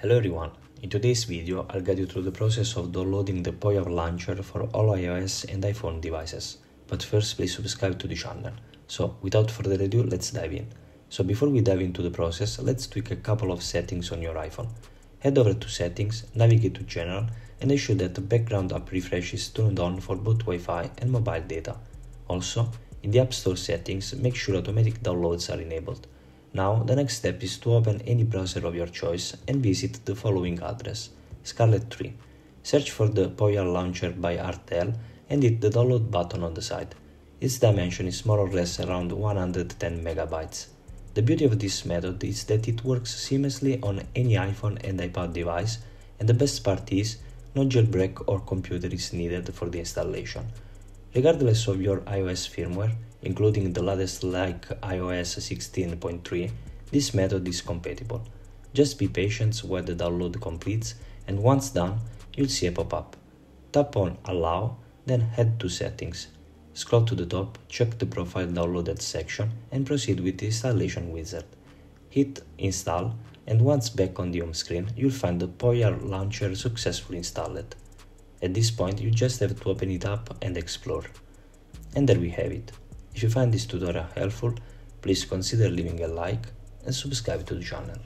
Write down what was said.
Hello everyone, in today's video I'll guide you through the process of downloading the Pojav launcher for all iOS and iPhone devices. But first please subscribe to the channel. So without further ado let's dive in. So before we dive into the process, let's tweak a couple of settings on your iPhone. Head over to settings, navigate to general and ensure that the background app refresh is turned on for both Wi-Fi and mobile data. Also, in the App Store settings, make sure automatic downloads are enabled. Now, the next step is to open any browser of your choice and visit the following address, Scarlet 3. Search for the Pojav launcher by RTL and hit the download button on the site. Its dimension is more or less around 110 megabytes. The beauty of this method is that it works seamlessly on any iPhone and iPad device, and the best part is no jailbreak or computer is needed for the installation. Regardless of your iOS firmware, including the latest like iOS 16.3, this method is compatible. Just be patient while the download completes and once done, you'll see a pop-up. Tap on Allow, then head to Settings. Scroll to the top, check the Profile Downloaded section and proceed with the installation wizard. Hit Install and once back on the home screen, you'll find the Pojav launcher successfully installed. At this point, you just have to open it up and explore. And there we have it. If you find this tutorial helpful, please consider leaving a like and subscribe to the channel.